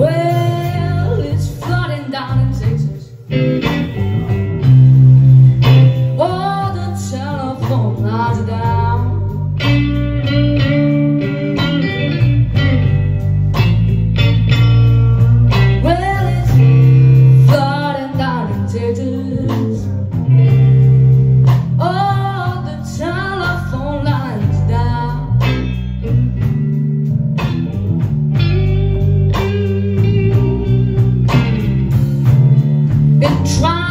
Well, it's flooding down in Texas. All oh, the telephone lines down. Why?